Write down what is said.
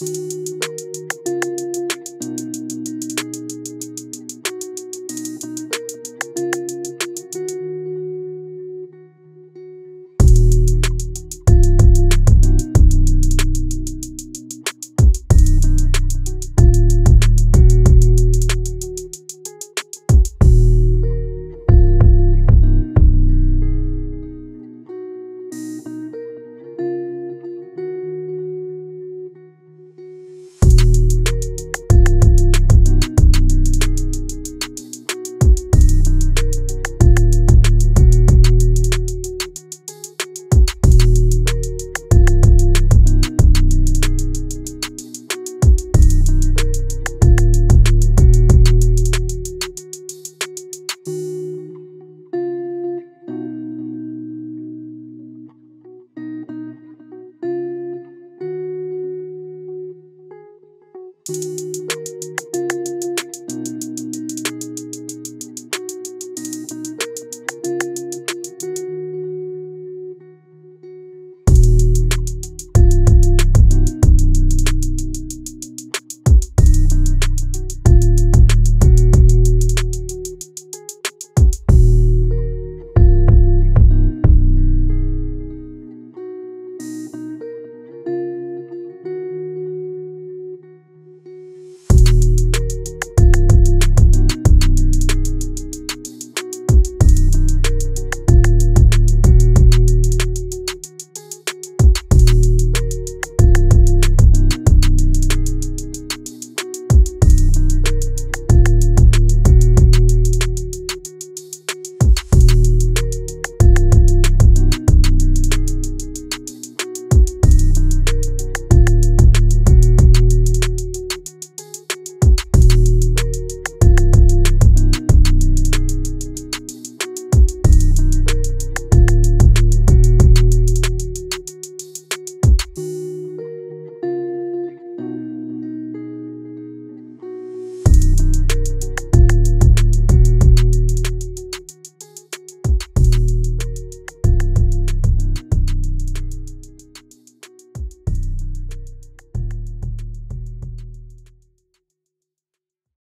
Música Música